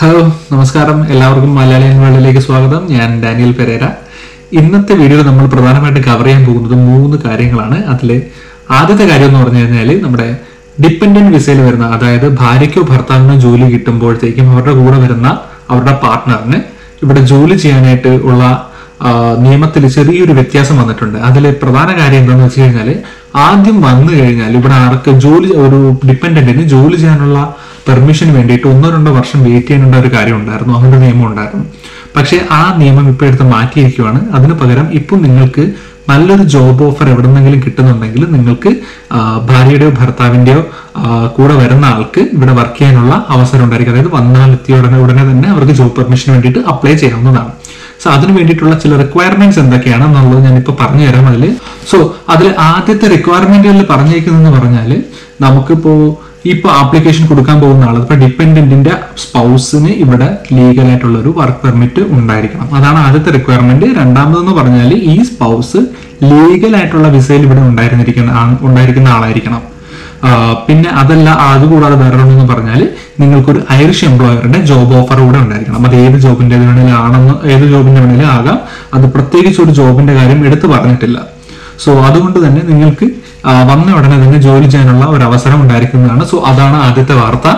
Hello നമസ്കാരം. എല്ലാവർക്കും മലയാളിയൻ വേൾഡിലേക്ക് സ്വാഗതം. ഞാൻ ഡാനിയൽ പെരേര. ഇന്നത്തെ വീഡിയോയിൽ നമ്മൾ പ്രധാനമായിട്ട് കവർ ചെയ്യാൻ പോകുന്നത് മൂന്ന് കാര്യങ്ങളാണ്. അതിൽ ആദ്യത്തെ കാര്യം എന്ന് പറഞ്ഞു കഴിഞ്ഞാൽ നമ്മുടെ ഡിപ്പെൻഡന്റ് വിസയിൽ വരുന്ന അതായത് ഭാര്യയ്ക്കോ ഭർത്താവിനോ ജോലി കിട്ടുമ്പോഴത്തേക്കും അവരുടെ കൂടെ വരുന്ന അവരുടെ പാർട്ട്ണറിന് ഇവിടെ ജോലി ചെയ്യാനായിട്ട് ഉള്ള നിയമത്തിൽ ചെറിയൊരു വ്യത്യാസം വന്നിട്ടുണ്ട്. അതിൽ പ്രധാന കാര്യം എന്താണെന്ന് വെച്ച് കഴിഞ്ഞാൽ ആദ്യം വന്നു കഴിഞ്ഞാൽ ഇവിടെ ആർക്ക് ജോലി ഒരു ഡിപ്പെൻഡന്റിന് ജോലി ചെയ്യാനുള്ള പെർമിഷന് വേണ്ടിയിട്ട് ഒന്നോ രണ്ടോ വർഷം വെയിറ്റ് ചെയ്യാനുള്ള ഒരു കാര്യം ഉണ്ടായിരുന്നു. അങ്ങനെ നിയമം ഉണ്ടായിരുന്നു. പക്ഷേ ആ നിയമം ഇപ്പോൾ എടുത്ത് മാറ്റിയിരിക്കുവാണ്. അതിന് പകരം ഇപ്പം നിങ്ങൾക്ക് നല്ലൊരു ജോബ് ഓഫർ എവിടെന്നെങ്കിലും കിട്ടുന്നുണ്ടെങ്കിൽ നിങ്ങൾക്ക് ഭാര്യയുടെയോ ഭർത്താവിന്റെയോ കൂടെ വരുന്ന ആൾക്ക് ഇവിടെ വർക്ക് ചെയ്യാനുള്ള അവസരം ഉണ്ടായിരിക്കും. അതായത് വന്നാൽ എത്തിയ ഉടനെ ഉടനെ തന്നെ അവർക്ക് ജോബ് പെർമിഷന് വേണ്ടിയിട്ട് അപ്ലൈ ചെയ്യാവുന്നതാണ്. സോ അതിന് വേണ്ടിയിട്ടുള്ള ചില റിക്വയർമെന്റ്സ് എന്തൊക്കെയാണ് എന്നുള്ളത് ഇപ്പൊ പറഞ്ഞു തരാം അതിൽ സോ അതിൽ ആദ്യത്തെ റിക്വയർമെന്റുകളിൽ പറഞ്ഞേക്കുന്നതെന്ന് പറഞ്ഞാൽ നമുക്കിപ്പോ ഇപ്പൊ ആപ്ലിക്കേഷൻ കൊടുക്കാൻ പോകുന്ന ആൾ ഇപ്പൊ ഡിപ്പെൻഡന്റിന്റെ സ്പൗസിന് ഇവിടെ ലീഗൽ ആയിട്ടുള്ള ഒരു വർക്ക് പെർമിറ്റ് ഉണ്ടായിരിക്കണം. അതാണ് ആദ്യത്തെ റിക്വയർമെന്റ് രണ്ടാമതെന്ന് പറഞ്ഞാൽ ഈ സ്പൗസ് ലീഗൽ ആയിട്ടുള്ള വിസയിൽ ഇവിടെ ഉണ്ടായിരുന്നിരിക്കുന്ന ഉണ്ടായിരിക്കുന്ന ആളായിരിക്കണം. പിന്നെ അതല്ല അതുകൂടാതെ വേറെ ഒന്നെന്ന് പറഞ്ഞാൽ നിങ്ങൾക്കൊരു ഐറിഷ് എംപ്ലോയറുടെ ജോബ് ഓഫർ കൂടെ ഉണ്ടായിരിക്കണം. അത് ഏത് ജോബിന്റെ വേണേലും ആണെന്ന് ഏത് ജോബിന്റെ വേണേലും ആകാം അത് പ്രത്യേകിച്ച് ഒരു ജോബിന്റെ കാര്യം എടുത്തു പറഞ്ഞിട്ടില്ല. സോ അതുകൊണ്ട് തന്നെ നിങ്ങൾക്ക് വന്ന ഉടനെ തന്നെ ജോലി ചെയ്യാനുള്ള ഒരു അവസരം ഉണ്ടായിരിക്കുന്നതാണ്. സോ അതാണ് ആദ്യത്തെ വാർത്ത.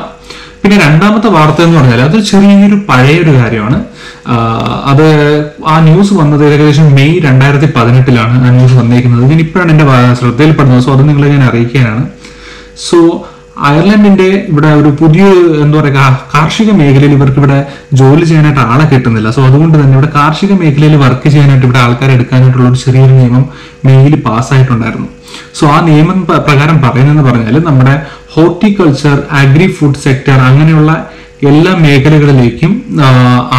പിന്നെ രണ്ടാമത്തെ വാർത്ത എന്ന് പറഞ്ഞാൽ അത് ചെറിയൊരു പഴയൊരു കാര്യമാണ്. അത് ആ ന്യൂസ് വന്നത് ഏകദേശം മെയ് രണ്ടായിരത്തി പതിനെട്ടിലാണ് ആ ന്യൂസ് വന്നിരിക്കുന്നത്. ഞാൻ ഇപ്പോഴാണ് എന്റെ വാ- ശ്രദ്ധയിൽപ്പെടുന്നത്. സോ അത് നിങ്ങളെ ഞാൻ അറിയിക്കാനാണ് സോ അയർലൻഡിന്റെ ഇവിടെ ഒരു പുതിയ എന്താ പറയുക കാർഷിക മേഖലയിൽ ഇവർക്ക് ഇവിടെ ജോലി ചെയ്യാനായിട്ട് ആളെ കിട്ടുന്നില്ല. സോ അതുകൊണ്ട് തന്നെ ഇവിടെ കാർഷിക മേഖലയിൽ വർക്ക് ചെയ്യാനായിട്ട് ഇവിടെ ആൾക്കാരെ എടുക്കാനായിട്ടുള്ള ഒരു ചെറിയൊരു നിയമം മെയിൽ പാസ്സായിട്ടുണ്ടായിരുന്നു. സോ ആ നിയമം പ്രകാരം പറയുന്നതെന്ന് പറഞ്ഞാൽ നമ്മുടെ ഹോർട്ടിക്കൾച്ചർ അഗ്രി ഫുഡ് സെക്ടർ അങ്ങനെയുള്ള എല്ലാ മേഖലകളിലേക്കും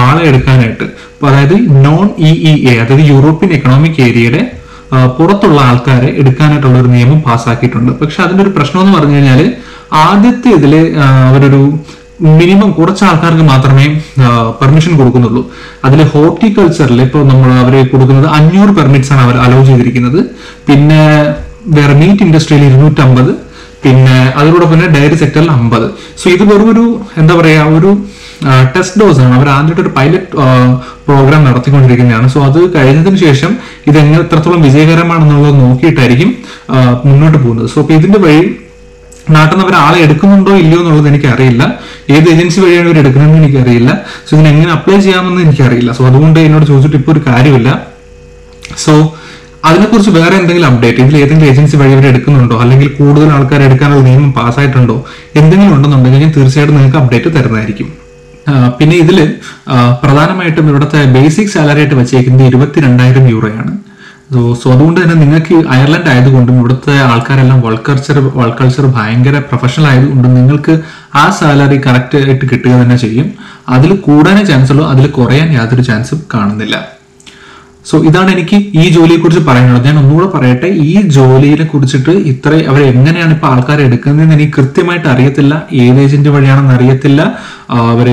ആളെ എടുക്കാനായിട്ട് അതായത് നോൺ ഇ ഇ എ അതായത് യൂറോപ്യൻ എക്കണോമിക് ഏരിയയുടെ പുറത്തുള്ള ആൾക്കാരെ എടുക്കാനായിട്ടുള്ള ഒരു നിയമം പാസ്സാക്കിയിട്ടുണ്ട്. പക്ഷെ അതിന്റെ ഒരു പ്രശ്നം എന്ന് പറഞ്ഞു കഴിഞ്ഞാൽ ആദ്യത്തെ ഇതിൽ ആ, അവരൊരു മിനിമം കുറച്ച് ആൾക്കാർക്ക് മാത്രമേ പെർമിഷൻ കൊടുക്കുന്നുള്ളൂ. അതിൽ ഹോർട്ടിക്കൾച്ചറിൽ ഇപ്പോൾ നമ്മൾ അവർ കൊടുക്കുന്നത് അഞ്ഞൂറ് പെർമിറ്റ്സ് ആണ് അവർ അലോ ചെയ്തിരിക്കുന്നത്. പിന്നെ വേറെ മീറ്റ് ഇൻഡസ്ട്രിയിൽ ഇരുന്നൂറ്റമ്പത്. പിന്നെ അതിലൂടെ തന്നെ ഡയറി സെക്ടറിൽ അമ്പത്. സോ ഇത് വെറും ഒരു എന്താ പറയാ ഒരു ടെസ്റ്റ് ഡോസ് ആണ്. അവർ ആദ്യമായിട്ട് ഒരു പൈലറ്റ് പ്രോഗ്രാം നടത്തിക്കൊണ്ടിരിക്കുന്നതാണ്. സോ അത് കഴിഞ്ഞതിന് ശേഷം ഇത് എങ്ങനെ എത്രത്തോളം വിജയകരമാണെന്നുള്ളത് നോക്കിയിട്ടായിരിക്കും മുന്നോട്ട് പോകുന്നത്. സോ ഇതിന്റെ വഴി നാട്ടിൽ നിന്ന് അവർ ആളെ എടുക്കുന്നുണ്ടോ ഇല്ലയോ എന്നുള്ളത് എനിക്കറിയില്ല. ഏത് ഏജൻസി വഴിയാണ് ഇവർ എടുക്കുന്നതെന്ന് എനിക്കറിയില്ല. സോ ഇതിന് എങ്ങനെ അപ്ലൈ ചെയ്യാമെന്ന് എനിക്കറിയില്ല. സോ അതുകൊണ്ട് എന്നോട് ചോദിച്ചിട്ട് ഇപ്പോൾ ഒരു കാര്യമില്ല. സോ അതിനെക്കുറിച്ച് വേറെ എന്തെങ്കിലും അപ്ഡേറ്റ് ഇതിൽ ഏതെങ്കിലും ഏജൻസി വഴി ഇവർ എടുക്കുന്നുണ്ടോ? അല്ലെങ്കിൽ കൂടുതൽ ആൾക്കാർ എടുക്കാനുള്ള നിയമം പാസ്സായിട്ടുണ്ടോ? എന്തെങ്കിലും ഉണ്ടെന്നുണ്ടെങ്കിൽ ഞാൻ തീർച്ചയായിട്ടും നിങ്ങൾക്ക് അപ്ഡേറ്റ് തരുന്നതായിരിക്കും. പിന്നെ ഇതിൽ പ്രധാനമായിട്ടും ഇവിടുത്തെ ബേസിക് സാലറി ആയിട്ട് വെച്ചേക്കുന്നത് ഇരുപത്തിരണ്ടായിരം യൂറോയാണ്. സോ അതുകൊണ്ട് തന്നെ നിങ്ങൾക്ക് അയർലൻഡ് ആയതുകൊണ്ടും ഇവിടുത്തെ ആൾക്കാരെല്ലാം വർക്ക് കൾച്ചർ വർക്ക് കൾച്ചർ ഭയങ്കര പ്രൊഫഷണൽ ആയതുകൊണ്ടും നിങ്ങൾക്ക് ആ സാലറി കറക്റ്റ് ആയിട്ട് കിട്ടുക തന്നെ ചെയ്യും. അതിൽ കൂടാനേ ചാൻസ് ഉള്ളൂ അതിൽ കുറയാൻ യാതൊരു ചാൻസും കാണുന്നില്ല. സോ ഇതാണ് എനിക്ക് ഈ ജോലിയെക്കുറിച്ച് പറയാനുള്ളത്. ഞാൻ ഒന്നുകൂടെ പറയട്ടെ ഈ ജോലിയെ കുറിച്ചിട്ട് ഇത്ര അവർ എങ്ങനെയാണ് ഇപ്പൊ ആൾക്കാരെ എടുക്കുന്നതെന്ന് എനിക്ക് കൃത്യമായിട്ട് അറിയത്തില്ല. ഏത് ഏജന്റ് വഴിയാണെന്ന് അറിയത്തില്ല. അവർ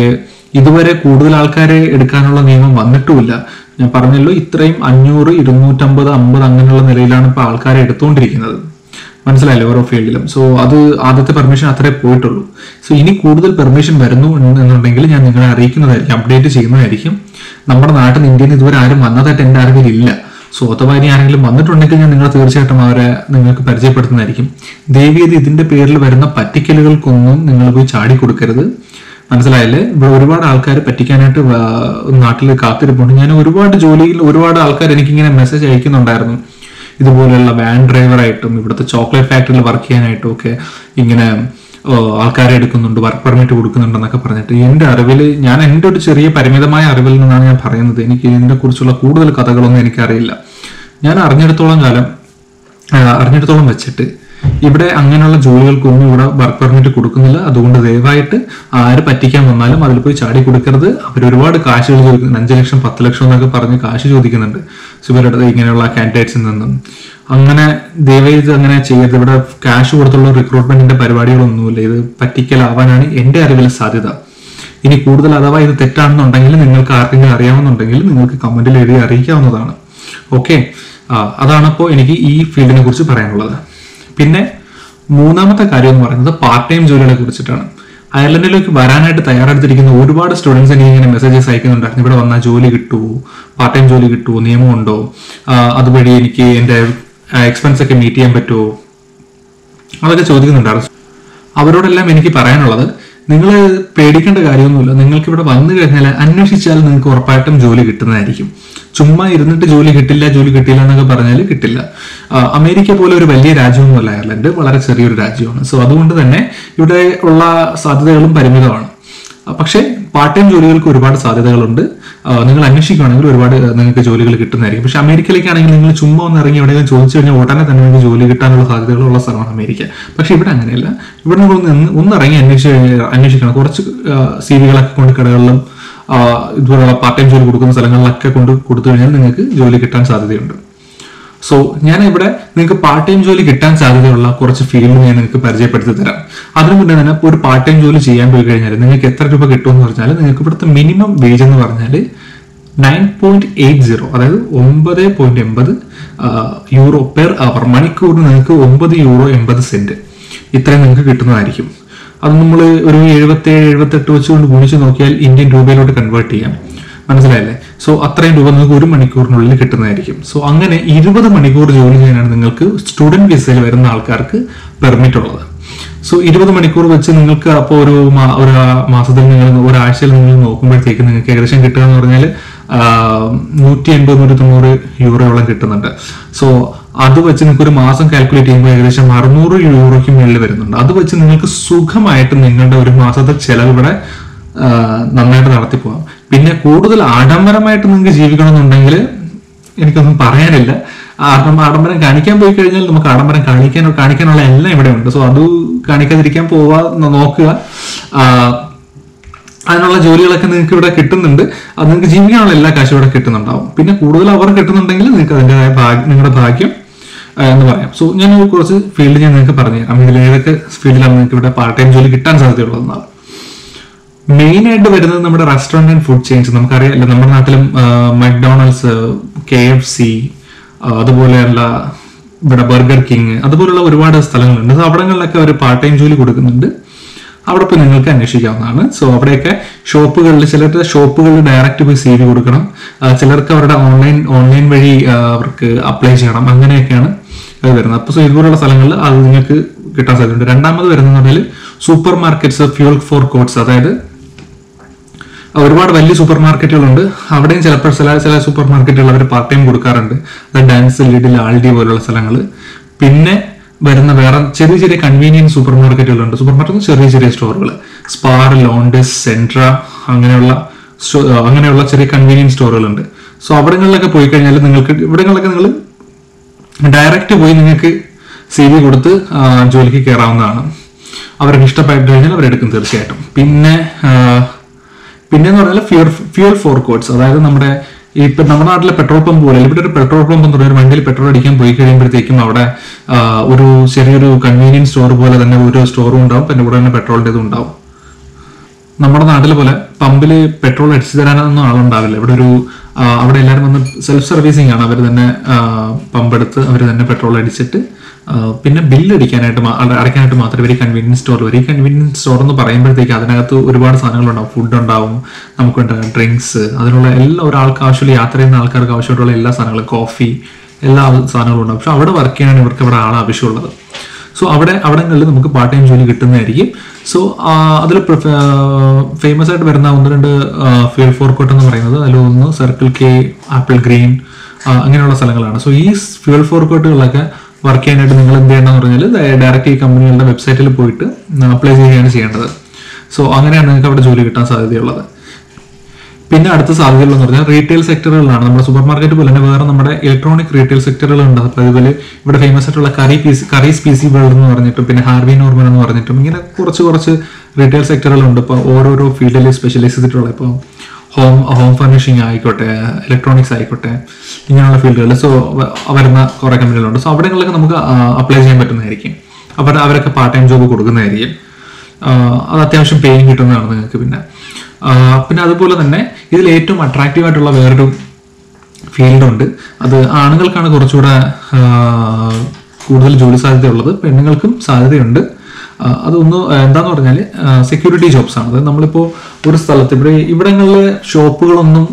ഇതുവരെ കൂടുതൽ ആൾക്കാരെ എടുക്കാനുള്ള നിയമം വന്നിട്ടുമില്ല. ഞാൻ പറഞ്ഞല്ലോ ഇത്രയും അഞ്ഞൂറ് ഇരുന്നൂറ്റമ്പത് അമ്പത് അങ്ങനെയുള്ള നിലയിലാണ് ഇപ്പൊ ആൾക്കാരെ എടുത്തുകൊണ്ടിരിക്കുന്നത്. മനസ്സിലായില്ലേ ഓരോ ഫീൽഡിലും? സോ അത് ആദ്യത്തെ പെർമിഷൻ അത്രേ പോയിട്ടുള്ളൂ. സോ ഇനി കൂടുതൽ പെർമിഷൻ വരുന്നു എന്നുണ്ടെങ്കിൽ ഞാൻ നിങ്ങളെ അറിയിക്കുന്നതായിരിക്കും അപ്ഡേറ്റ് ചെയ്യുന്നതായിരിക്കും. നമ്മുടെ നാട്ടിൽ ഇന്ത്യയിൽ ഇതുവരെ ആരും വന്നതായിട്ട് എന്റെ അറിവിലില്ല സോ അഥവാ ആരെങ്കിലും വന്നിട്ടുണ്ടെങ്കിൽ ഞാൻ നിങ്ങളെ തീർച്ചയായിട്ടും അവരെ നിങ്ങൾക്ക് പരിചയപ്പെടുത്തുന്നതായിരിക്കും. ദേവിയത് ഇതിന്റെ പേരിൽ വരുന്ന പറ്റിക്കലുകൾക്കൊന്നും നിങ്ങൾ പോയി ചാടി കൊടുക്കരുത് മനസ്സിലായില്ലേ? ഇവിടെ ഒരുപാട് ആൾക്കാർ പറ്റിക്കാനായിട്ട് നാട്ടിൽ കാത്തിരിപ്പുണ്ട്. ഞാൻ ഒരുപാട് ജോലിയിൽ ഒരുപാട് ആൾക്കാർ എനിക്കിങ്ങനെ മെസ്സേജ് അയക്കുന്നുണ്ടായിരുന്നു. ഇതുപോലെയുള്ള വാൻ ഡ്രൈവറായിട്ടും ഇവിടുത്തെ ചോക്ലേറ്റ് ഫാക്ടറിയിൽ വർക്ക് ചെയ്യാനായിട്ടും ഒക്കെ ഇങ്ങനെ ആൾക്കാരെ എടുക്കുന്നുണ്ട് വർക്ക് പെർമിറ്റ് കൊടുക്കുന്നുണ്ടെന്നൊക്കെ പറഞ്ഞിട്ട്. എന്റെ അറിവിൽ ഞാൻ എന്റെ ഒരു ചെറിയ പരിമിതമായ അറിവിൽ നിന്നാണ് ഞാൻ പറയുന്നത്. എനിക്ക് ഇതിനെ കുറിച്ചുള്ള കൂടുതൽ കഥകളൊന്നും എനിക്കറിയില്ല. ഞാൻ അറിഞ്ഞെടുത്തോളം കാലം അറിഞ്ഞിടത്തോളം വെച്ചിട്ട് ഇവിടെ അങ്ങനെയുള്ള ജോലികൾക്കൊന്നും ഇവിടെ വർക്ക് പെർമിറ്റ് കൊടുക്കുന്നില്ല. അതുകൊണ്ട് ദയവായിട്ട് ആര് പറ്റിക്കാൻ വന്നാലും അതിൽ പോയി ചാടി കൊടുക്കരുത്. അവർ ഒരുപാട് കാശുകൾ ചോദിക്കുന്നു അഞ്ച് ലക്ഷം പത്ത് ലക്ഷം എന്നൊക്കെ പറഞ്ഞ് കാശ് ചോദിക്കുന്നുണ്ട്. ഇവരുടെ ഇങ്ങനെയുള്ള കാൻഡിഡേറ്റ്സിൽ നിന്നും. അങ്ങനെ ദയവായിട്ട് അങ്ങനെ ചെയ്യരുത്. ഇവിടെ ക്യാഷ് കൊടുത്തുള്ള റിക്രൂട്ട്മെന്റിന്റെ പരിപാടികളൊന്നുമില്ല. ഇത് പറ്റിക്കലാവാനാണ് എന്റെ അറിവിലെ സാധ്യത. ഇനി കൂടുതൽ അഥവാ ഇത് തെറ്റാണെന്നുണ്ടെങ്കിൽ നിങ്ങൾക്ക് ആർക്കെങ്കിലും അറിയാവുന്നുണ്ടെങ്കിൽ നിങ്ങൾക്ക് കമന്റിൽ എഴുതി അറിയിക്കാവുന്നതാണ്. ഓക്കെ അതാണ് ഇപ്പോൾ എനിക്ക് ഈ ഫീൽഡിനെ കുറിച്ച് പറയാനുള്ളത്. പിന്നെ മൂന്നാമത്തെ കാര്യം എന്ന് പറയുന്നത് പാർട്ട് ടൈം ജോലികളെ കുറിച്ചിട്ടാണ്. അയർലൻഡിലേക്ക് വരാനായിട്ട് തയ്യാറെടുത്തിരിക്കുന്ന ഒരുപാട് സ്റ്റുഡൻസ് എനിക്ക് ഇങ്ങനെ മെസ്സേജസ് അയക്കുന്നുണ്ടായിരുന്നു. ഇവിടെ വന്നാൽ ജോലി കിട്ടുമോ പാർട്ട് ടൈം ജോലി കിട്ടുമോ നിയമമുണ്ടോ? അതുവഴി എനിക്ക് എന്റെ എക്സ്പെൻസ് ഒക്കെ മീറ്റ് ചെയ്യാൻ പറ്റുമോ അതൊക്കെ ചോദിക്കുന്നുണ്ടായിരുന്നു. അവരോടെല്ലാം എനിക്ക് പറയാനുള്ളത് നിങ്ങൾ പേടിക്കേണ്ട കാര്യമൊന്നുമില്ല. നിങ്ങൾക്ക് ഇവിടെ വന്നു കഴിഞ്ഞാൽ അന്വേഷിച്ചാൽ നിങ്ങൾക്ക് ഉറപ്പായിട്ടും ജോലി കിട്ടുന്നതായിരിക്കും. ചുമ്മാ ഇരുന്നിട്ട് ജോലി കിട്ടില്ല ജോലി കിട്ടില്ല എന്നൊക്കെ പറഞ്ഞാൽ കിട്ടില്ല. അമേരിക്ക പോലെ ഒരു വലിയ രാജ്യമൊന്നുമല്ല അയർലൻഡ് വളരെ ചെറിയൊരു രാജ്യമാണ്. സോ അതുകൊണ്ട് തന്നെ ഇവിടെ ഉള്ള സാധ്യതകളും പരിമിതമാണ്. പക്ഷേ പാർട്ട് ടൈം ജോലികൾക്ക് ഒരുപാട് സാധ്യതകളുണ്ട്. നിങ്ങൾ അന്വേഷിക്കുകയാണെങ്കിൽ ഒരുപാട് നിങ്ങൾക്ക് ജോലികൾ കിട്ടുന്നതായിരിക്കും. പക്ഷേ അമേരിക്കയിലേക്കാണെങ്കിൽ നിങ്ങൾ ചുമ്മാ ഒന്ന് ഇറങ്ങി എവിടെയെങ്കിലും ചോദിച്ചു കഴിഞ്ഞാൽ ഉടനെ തന്നെ നിങ്ങൾക്ക് ജോലി കിട്ടാനുള്ള സാധ്യതകളുള്ള സ്ഥലമാണ് അമേരിക്ക. പക്ഷേ ഇവിടെ അങ്ങനെയല്ല. ഇവിടെ നിങ്ങൾ ഒന്ന് ഒന്ന് ഇറങ്ങി അന്വേഷിച്ച് അന്വേഷിക്കണം. കുറച്ച് സി വികളൊക്കെ കൊണ്ട് കടകളിലും ഇതുപോലുള്ള പാർട്ട് ടൈം ജോലി കൊടുക്കുന്ന സ്ഥലങ്ങളിലൊക്കെ കൊണ്ട് കൊടുത്തു കഴിഞ്ഞാൽ നിങ്ങൾക്ക് ജോലി കിട്ടാൻ സാധ്യതയുണ്ട്. സോ ഞാൻ ഇവിടെ നിങ്ങൾക്ക് പാർട്ട് ടൈം ജോലി കിട്ടാൻ സാധ്യതയുള്ള കുറച്ച് ഫീൽഡ് ഞാൻ നിങ്ങൾക്ക് പരിചയപ്പെടുത്തി തരാം. അതിനു മുന്നേ തന്നെ ഒരു പാർട്ട് ടൈം ജോലി ചെയ്യാൻ പോയി കഴിഞ്ഞാൽ നിങ്ങൾക്ക് എത്ര രൂപ കിട്ടുമെന്ന് പറഞ്ഞാൽ നിങ്ങൾക്ക് ഇവിടുത്തെ മിനിമം വേജ് എന്ന് പറഞ്ഞാൽ നയൻ പോയിന്റ് എയ്റ്റ് സീറോ അതായത് ഒമ്പത് പോയിന്റ് എൺപത് യൂറോ പെർ അവർ മണിക്കൂറിന് നിങ്ങൾക്ക് ഒമ്പത് യൂറോ എൺപത് സെന്റ് ഇത്രയും നിങ്ങൾക്ക് കിട്ടുന്നതായിരിക്കും. അത് നമ്മൾ ഒരു എഴുപത്തേഴ് എഴുപത്തെട്ട് വെച്ചുകൊണ്ട് ഗുണിച്ച് നോക്കിയാൽ ഇന്ത്യൻ രൂപയിലോട്ട് കൺവേർട്ട് ചെയ്യാം. മനസ്സിലായില്ലേ? സോ അത്രയും രൂപ നിങ്ങൾക്ക് ഒരു മണിക്കൂറിനുള്ളിൽ കിട്ടുന്നതായിരിക്കും. സോ അങ്ങനെ ഇരുപത് മണിക്കൂർ ജോലി ചെയ്യാനാണ് നിങ്ങൾക്ക് സ്റ്റുഡന്റ് വിസയിൽ വരുന്ന ആൾക്കാർക്ക് പെർമിറ്റ് ഉള്ളത്. സോ ഇരുപത് മണിക്കൂർ വെച്ച് നിങ്ങൾക്ക് അപ്പോൾ ഒരു ഒരു മാസത്തിൽ നിങ്ങൾ ഒരാഴ്ചയിൽ നിങ്ങൾ നോക്കുമ്പോഴത്തേക്ക് നിങ്ങൾക്ക് ഏകദേശം കിട്ടുക എന്ന് പറഞ്ഞാൽ നൂറ്റി എൺപത് നൂറ്റി തൊണ്ണൂറ് യൂറോയോളം കിട്ടുന്നുണ്ട്. സോ അത് വെച്ച് നിങ്ങൾക്ക് ഒരു മാസം കാൽക്കുലേറ്റ് ചെയ്യുമ്പോൾ ഏകദേശം അറുന്നൂറ് യൂറോയ്ക്ക് മുകളിൽ വരുന്നുണ്ട്. അത് വെച്ച് നിങ്ങൾക്ക് സുഖമായിട്ട് നിങ്ങളുടെ ഒരു മാസത്തെ ചെലവ് ഇവിടെ നന്നായിട്ട് നടത്തി പോകാം പിന്നെ കൂടുതൽ ആഡംബരമായിട്ട് നിങ്ങൾക്ക് ജീവിക്കണമെന്നുണ്ടെങ്കിൽ എനിക്കൊന്നും പറയാനില്ല. ആഡം ആഡംബരം കാണിക്കാൻ പോയി കഴിഞ്ഞാൽ നമുക്ക് ആഡംബരം കാണിക്കാൻ കാണിക്കാനുള്ള എല്ലാം ഇവിടെ ഉണ്ട്. സോ അത് കാണിക്കാതിരിക്കാൻ പോവാ നോക്കുക. അതിനുള്ള ജോലികളൊക്കെ നിങ്ങൾക്ക് ഇവിടെ കിട്ടുന്നുണ്ട്. അത് നിങ്ങൾക്ക് ജീവിക്കാനുള്ള എല്ലാ കാശും ഇവിടെ കിട്ടുന്നുണ്ടാവും. പിന്നെ കൂടുതൽ അവർ കിട്ടുന്നുണ്ടെങ്കിൽ നിങ്ങൾക്ക് അതിന്റെതായ ഭാഗ്യം നിങ്ങളുടെ ഭാഗ്യം എന്ന് പറയാം. സോ ഞാൻ കുറച്ച് ഫീൽഡ് ഞാൻ നിങ്ങൾക്ക് പറഞ്ഞു തരാം ഇതിൽ ഏതൊക്കെ ഫീൽഡിലാണ് നിങ്ങൾക്ക് ഇവിടെ പാർട്ട് ടൈം ജോലി കിട്ടാൻ സാധ്യതയുള്ളതെന്നാണ്. മെയിൻ ആയിട്ട് വരുന്നത് നമ്മുടെ റെസ്റ്റോറന്റ് ആൻഡ് ഫുഡ് ചെയിൻസ് നമുക്കറിയാമല്ലോ നമ്മുടെ നാട്ടിലും മക്ഡൊണാൾഡ്സ് കെ എഫ് സി അതുപോലെയുള്ള ഇവിടെ ബർഗർ കിങ് അതുപോലുള്ള ഒരുപാട് സ്ഥലങ്ങളുണ്ട്. സോ അവിടങ്ങളിലൊക്കെ ഒരു പാർട്ട് ടൈം ജോലി കൊടുക്കുന്നുണ്ട്. അവിടെ പോയി നിങ്ങൾക്ക് അന്വേഷിക്കാവുന്നതാണ്. സോ അവിടെയൊക്കെ ഷോപ്പുകളിൽ ചിലരുടെ ഷോപ്പുകളിൽ ഡയറക്റ്റ് പോയി സി വി കൊടുക്കണം. ചിലർക്ക് അവരുടെ ഓൺലൈൻ ഓൺലൈൻ വഴി അവർക്ക് അപ്ലൈ ചെയ്യണം. അങ്ങനെയൊക്കെയാണ് അത് വരുന്നത്. അപ്പോൾ സോ ഇതുപോലുള്ള സ്ഥലങ്ങളിൽ അത് നിങ്ങൾക്ക് കിട്ടാൻ സാധ്യതയുണ്ട്. രണ്ടാമത് വരുന്നത് supermarkets fuel forecourts അതായത് ഒരുപാട് വലിയ സൂപ്പർ മാർക്കറ്റുകളുണ്ട് അവിടെയും ചിലപ്പോൾ ചില ചില സൂപ്പർ മാർക്കറ്റുകൾ അവർ പാർട്ട് ടൈം കൊടുക്കാറുണ്ട്. അത് ഡാൻസ് ലിഡിൽ ആൾഡി പോലുള്ള സ്ഥലങ്ങൾ പിന്നെ വരുന്ന വേറെ ചെറിയ ചെറിയ കൺവീനിയൻസ് സൂപ്പർ മാർക്കറ്റുകളുണ്ട് സൂപ്പർ മാർക്കറ്റ് ചെറിയ ചെറിയ സ്റ്റോറുകൾ സ്പാർ ലോണ്ടസ് സെൻട്ര അങ്ങനെയുള്ള അങ്ങനെയുള്ള ചെറിയ കൺവീനിയൻസ് സ്റ്റോറുകളുണ്ട് സോ അവിടങ്ങളിലൊക്കെ പോയി കഴിഞ്ഞാൽ നിങ്ങൾക്ക് ഇവിടങ്ങളിലൊക്കെ നിങ്ങൾ ഡയറക്റ്റ് പോയി നിങ്ങൾക്ക് സി വി കൊടുത്ത് ജോലിക്ക് കയറാവുന്നതാണ് അവർക്ക് ഇഷ്ടപ്പെട്ടു കഴിഞ്ഞാൽ അവരെടുക്കും തീർച്ചയായിട്ടും. പിന്നെ ആ, പിന്നെ എന്ന് പറഞ്ഞാൽ ഫ്യൂൽ ഫോർ കോഡ്സ് അതായത് നമ്മുടെ ഇപ്പൊ നമ്മുടെ നാട്ടിലെ പെട്രോൾ പമ്പ് പോലെ ഇവിടെ ഒരു പെട്രോൾ പമ്പ് എന്ന് പറഞ്ഞാൽ വണ്ടിയിൽ പെട്രോൾ അടിക്കാൻ പോയി കഴിയുമ്പോഴത്തേക്കും അവിടെ ഒരു ചെറിയൊരു കൺവീനിയൻസ് സ്റ്റോർ പോലെ തന്നെ ഒരു സ്റ്റോറും ഉണ്ടാവും. പിന്നെ ഇവിടെ തന്നെ പെട്രോളിന്റെതും ഉണ്ടാവും. നമ്മുടെ നാട്ടിലെ പോലെ പമ്പിൽ പെട്രോൾ അടിച്ചു തരാനൊന്നും ആളുണ്ടാവില്ല. ഇവിടെ ഒരു അവിടെ എല്ലാവരും വന്ന് സെൽഫ് സർവീസിങ് ആണ്. അവർ തന്നെ പമ്പെടുത്ത് അവർ തന്നെ പെട്രോൾ അടിച്ചിട്ട് പിന്നെ ബില്ല് അടിക്കാനായിട്ട് മാ- അടയ്ക്കാനായിട്ട് മാത്രമേ ഒരു കൺവീനിയൻസ് സ്റ്റോർ ഒരു കൺവീനിയൻസ് സ്റ്റോർ എന്ന് പറയുമ്പോഴത്തേക്ക് അതിനകത്ത് ഒരുപാട് സാധനങ്ങളുണ്ടാവും. ഫുഡ് ഉണ്ടാവും നമുക്ക് വേണ്ട ഡ്രിങ്ക്സ് അതിനുള്ള എല്ലാ ഒരാൾക്ക് ആവശ്യമുള്ള യാത്ര ചെയ്യുന്ന ആൾക്കാർക്ക് ആവശ്യമായിട്ടുള്ള എല്ലാ സാധനങ്ങളും കോഫി എല്ലാ സാധനങ്ങളും ഉണ്ടാവും. പക്ഷെ അവിടെ വർക്ക് ചെയ്യാനാണ് ഇവർക്ക് അവിടെ ആൾ ആവശ്യമുള്ളത്. സോ അവിടെ അവിടങ്ങളിൽ നമുക്ക് പാർട്ട് ടൈം ജോലി കിട്ടുന്നതായിരിക്കും. സോ അതിൽ ഫേമസ് ആയിട്ട് വരുന്ന ഒന്ന് രണ്ട് ഫീൽഡ് ഫോർക്കോട്ട് എന്ന് പറയുന്നത് അതിൽ ഒന്ന് സർക്കിൾ കെ ആപ്പിൾ ഗ്രീൻ അങ്ങനെയുള്ള സ്ഥലങ്ങളാണ്. സോ ഈ ഫ്യൂൽ ഫോർക്കോട്ടുകളിലൊക്കെ വർക്ക് ചെയ്യാനായിട്ട് നിങ്ങൾ എന്ത് ചെയ്യണമെന്ന് പറഞ്ഞാൽ ഡയറക്റ്റ് ഈ കമ്പനികളുടെ വെബ്സൈറ്റിൽ പോയിട്ട് അപ്ലൈ ചെയ്യുകയാണ് ചെയ്യേണ്ടത്. സോ അങ്ങനെയാണ് നിങ്ങൾക്ക് അവിടെ ജോലി കിട്ടാൻ സാധ്യതയുള്ളത്. പിന്നെ അടുത്ത സാധ്യതകളെന്ന് പറഞ്ഞാൽ റീറ്റെയിൽ സെക്ടറുകളാണ് നമ്മുടെ സൂപ്പർ മാർക്കറ്റ് പോലെ തന്നെ വേറെ നമ്മുടെ ഇലക്ട്രോണിക് റീറ്റെയിൽ സെക്ടറുകളുണ്ട് അപ്പോൾ അതുപോലെ ഇവിടെ ഫേമസ് ആയിട്ടുള്ള കറി പീസ് കറി സ്പീസി വേൾഡ് എന്ന് പറഞ്ഞിട്ടും പിന്നെ ഹാർവി നോർമൻ എന്ന് പറഞ്ഞിട്ടും ഇങ്ങനെ കുറച്ച് കുറച്ച് റീറ്റെയിൽ സെക്ടറുകളുണ്ട് ഇപ്പോൾ ഓരോരോ ഫീൽഡിൽ സ്പെഷ്യലൈസ് ചെയ്തിട്ടുള്ള ഇപ്പോൾ ഹോം ഹോം ഫർണിഷിങ് ആയിക്കോട്ടെ ഇലക്ട്രോണിക്സ് ആയിക്കോട്ടെ ഇങ്ങനെയുള്ള ഫീൽഡുകൾ സോ വരുന്ന കുറേ കമ്പനികളുണ്ട് സോ അവിടെങ്ങളിലൊക്കെ നമുക്ക് അപ്ലൈ ചെയ്യാൻ പറ്റുന്നതായിരിക്കും. അവർ അവരൊക്കെ പാർട്ട് ടൈം ജോബ് കൊടുക്കുന്നതായിരിക്കും അത് അത്യാവശ്യം പേയും കിട്ടുന്നതാണ് നിങ്ങൾക്ക് പിന്നെ. പിന്നെ അതുപോലെ തന്നെ ഇതിൽ ഏറ്റവും അട്രാക്റ്റീവ് ആയിട്ടുള്ള വേറൊരു ഫീൽഡുണ്ട്. അത് ആണുങ്ങൾക്കാണ് കുറച്ചുകൂടെ കൂടുതൽ ജോലി സാധ്യതയുള്ളത്. പെണ്ണുങ്ങൾക്കും സാധ്യതയുണ്ട്. അതൊന്ന് എന്താന്ന് പറഞ്ഞാൽ സെക്യൂരിറ്റി ജോബ്സ് ആണ്. അതായത് നമ്മളിപ്പോൾ ഒരു സ്ഥലത്ത് ഇവിടെ ഇവിടങ്ങളിലെ ഷോപ്പുകളൊന്നും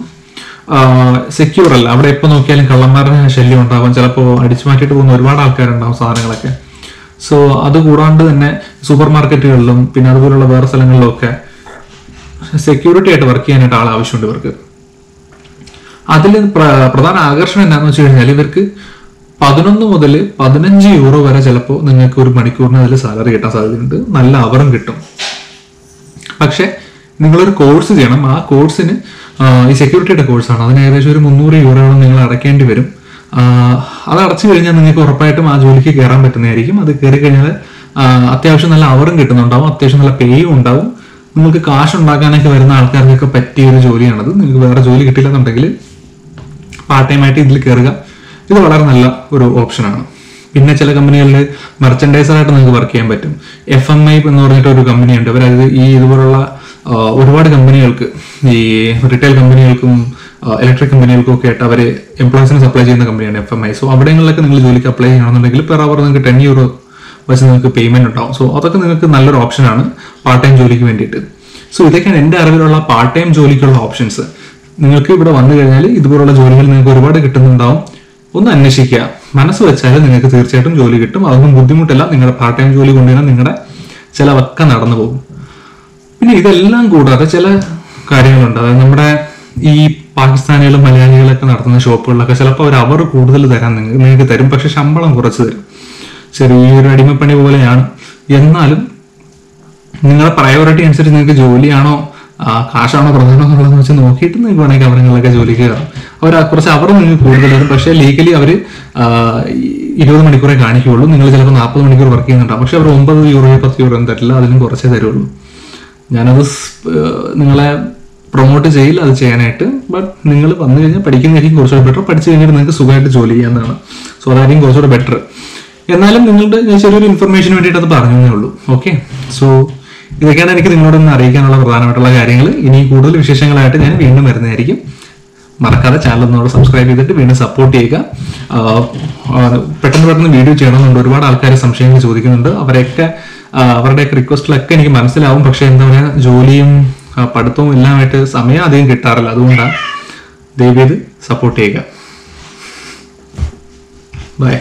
സെക്യൂർ അല്ല. അവിടെ എപ്പോൾ നോക്കിയാലും കള്ളന്മാരുടെ ശല്യം ഉണ്ടാകും ചിലപ്പോൾ അടിച്ചു മാറ്റിയിട്ട് പോകുന്ന ഒരുപാട് ആൾക്കാരുണ്ടാവും സാധനങ്ങളൊക്കെ. സോ അത് കൂടാണ്ട് തന്നെ സൂപ്പർ മാർക്കറ്റുകളിലും പിന്നെ അതുപോലുള്ള വേറെ സ്ഥലങ്ങളിലും ഒക്കെ സെക്യൂരിറ്റി ആയിട്ട് വർക്ക് ചെയ്യാനായിട്ട് ആൾ ആവശ്യമുണ്ട് ഇവർക്ക്. അതിൽ പ്രധാന ആകർഷണം എന്താണെന്ന് വെച്ച് കഴിഞ്ഞാൽ ഇവർക്ക് പതിനൊന്ന് മുതൽ പതിനഞ്ച് യൂറോ വരെ ചിലപ്പോൾ നിങ്ങൾക്ക് ഒരു മണിക്കൂറിന് അതിൽ സാലറി കിട്ടാൻ സാധ്യതയുണ്ട്. നല്ല അവറും കിട്ടും. പക്ഷെ നിങ്ങളൊരു കോഴ്സ് ചെയ്യണം. ആ കോഴ്സിന് ഈ സെക്യൂരിറ്റിയുടെ കോഴ്സാണ് അതിന് ഏകദേശം ഒരു മുന്നൂറ് യൂറോയോളം നിങ്ങൾ അടയ്ക്കേണ്ടി വരും. അത് അടച്ചു കഴിഞ്ഞാൽ നിങ്ങൾക്ക് ഉറപ്പായിട്ടും ആ ജോലിക്ക് കയറാൻ പറ്റുന്നതായിരിക്കും. അത് കയറി കഴിഞ്ഞാൽ അത്യാവശ്യം നല്ല അവറും കിട്ടുന്നുണ്ടാവും. അത്യാവശ്യം നല്ല പേയും ഉണ്ടാവും. നിങ്ങൾക്ക് കാശ് ഉണ്ടാക്കാനൊക്കെ വരുന്ന ആൾക്കാർക്കൊക്കെ പറ്റിയ ഒരു ജോലിയാണത്. നിങ്ങൾക്ക് വേറെ ജോലി കിട്ടില്ലെന്നുണ്ടെങ്കിൽ പാർട്ട് ടൈം ആയിട്ട് ഇതിൽ കയറുക ഇത് വളരെ നല്ല ഒരു ഓപ്ഷനാണ് പിന്നെ ചില കമ്പനികളിൽ മെർച്ചൻഡൈസറായിട്ട് നിങ്ങൾക്ക് വർക്ക് ചെയ്യാൻ പറ്റും. എഫ് എം ഐ എന്ന് പറഞ്ഞിട്ട് ഒരു കമ്പനിയുണ്ട് അവരത് ഈ ഇതുപോലുള്ള ഒരുപാട് കമ്പനികൾക്ക് ഈ റീറ്റെയിൽ കമ്പനികൾക്കും ഇലക്ട്രിക് കമ്പനികൾക്കും ഒക്കെ ആയിട്ട് അവർ എംപ്ലോയീസിന് സപ്ലൈ ചെയ്യുന്ന കമ്പനിയാണ് എഫ് എം ഐ സോ അവിടെങ്ങളിലൊക്കെ നിങ്ങൾ ജോലിക്ക് അപ്ലൈ ചെയ്യണമെന്നുണ്ടെങ്കിൽ പെർ അവർ നിങ്ങൾക്ക് ടെൻ യൂറോ വെച്ച് നിങ്ങൾക്ക് പേയ്മെന്റ് ഉണ്ടാവും. സോ അതൊക്കെ നിങ്ങൾക്ക് നല്ലൊരു ഓപ്ഷനാണ് പാർട്ട് ടൈം ജോലിക്ക് വേണ്ടിയിട്ട്. സോ ഇതൊക്കെയാണ് എന്റെ അറിവിലുള്ള പാർട്ട് ടൈം ജോലിക്കുള്ള ഓപ്ഷൻസ് നിങ്ങൾക്ക് ഇവിടെ വന്നു കഴിഞ്ഞാൽ ഇതുപോലുള്ള ജോലികൾ നിങ്ങൾക്ക് ഒരുപാട് കിട്ടുന്നുണ്ടാവും. ഒന്ന് അന്വേഷിക്കുക. മനസ്സ് വെച്ചാൽ നിങ്ങൾക്ക് തീർച്ചയായിട്ടും ജോലി കിട്ടും. അതൊന്നും ബുദ്ധിമുട്ടില്ല. നിങ്ങളുടെ പാർട്ട് ടൈം ജോലി കൊണ്ടുവന്നാൽ നിങ്ങളുടെ ചിലവൊക്കെ നടന്നു പോകും. പിന്നെ ഇതെല്ലാം കൂടാതെ ചില കാര്യങ്ങളുണ്ട്. അതായത് നമ്മുടെ ഈ പാകിസ്ഥാനികളും മലയാളികളൊക്കെ നടത്തുന്ന ഷോപ്പുകളിലൊക്കെ ചിലപ്പോൾ അവർ അവർ കൂടുതൽ തരാൻ നിങ്ങ- നിങ്ങൾക്ക് തരും. പക്ഷെ ശമ്പളം കുറച്ച് തരും. ചെറിയൊരു അടിമപ്പണി പോലെയാണ്. എന്നാലും നിങ്ങളുടെ പ്രയോറിറ്റി അനുസരിച്ച് നിങ്ങൾക്ക് ജോലിയാണോ ആ, പ്രധാനം എന്നുള്ളതെന്ന് വെച്ച് നോക്കിയിട്ട് നിങ്ങൾക്ക് വേണമെങ്കിൽ അവരങ്ങളിലൊക്കെ ജോലിക്ക് കയറാം. അവർ കുറച്ച് അവർ നിങ്ങൾക്ക് കൂടുതൽ വരും പക്ഷേ ലീഗലി അവർ ഇരുപത് മണിക്കൂറേ കാണിക്കുകയുള്ളൂ നിങ്ങൾ ചിലപ്പോൾ നാൽപ്പത് മണിക്കൂർ വർക്ക് ചെയ്യുന്നുണ്ടാവും. പക്ഷെ അവർ ഒമ്പത് യൂറോയോ പത്ത് യൂറോ ഒന്നും തരില്ല. അതിനും കുറച്ചേ തരുള്ളൂ. ഞാനത് നിങ്ങളെ പ്രൊമോട്ട് ചെയ്യില്ല അത് ചെയ്യാനായിട്ട്. ബട്ട് നിങ്ങൾ വന്നു കഴിഞ്ഞാൽ പഠിക്കുന്നതായിരിക്കും കുറച്ചുകൂടെ ബെറ്റർ പഠിച്ചു കഴിഞ്ഞാൽ നിങ്ങൾക്ക് സുഖമായിട്ട് ജോലി ചെയ്യാമെന്നാണ് സോ അതായിരിക്കും കുറച്ചുകൂടെ ബെറ്റർ എന്നാലും നിങ്ങളുടെ ഞാൻ ചെറിയൊരു ഇൻഫർമേഷന് വേണ്ടിയിട്ട് അത് പറഞ്ഞേ ഉള്ളൂ. ഓക്കെ സോ ഇതൊക്കെയാണ് എനിക്ക് നിങ്ങളോടൊന്ന് അറിയിക്കാനുള്ള പ്രധാനമായിട്ടുള്ള കാര്യങ്ങൾ ഇനി കൂടുതൽ വിശേഷങ്ങളായിട്ട് ഞാൻ വീണ്ടും വരുന്നതായിരിക്കും. മറക്കാതെ ചാനൽ ഒന്നുകൂടെ സബ്സ്ക്രൈബ് ചെയ്തിട്ട് വീണ്ടും സപ്പോർട്ട് ചെയ്യുക. പെട്ടെന്ന് പെട്ടെന്ന് വീഡിയോ ചെയ്യണമെന്നുണ്ട്. ഒരുപാട് ആൾക്കാർ സംശയങ്ങൾ ചോദിക്കുന്നുണ്ട്. അവരെയൊക്കെ അവരുടെ അവരുടെയൊക്കെ റിക്വസ്റ്റിലൊക്കെ എനിക്ക് മനസ്സിലാവും. പക്ഷേ എന്താ പറയുക ജോലിയും പഠിത്തവും എല്ലാമായിട്ട് സമയം അധികം കിട്ടാറില്ല. അതുകൊണ്ടാണ് ദയവ് ചെയ്ത് സപ്പോർട്ട് ചെയ്യുക. ബൈ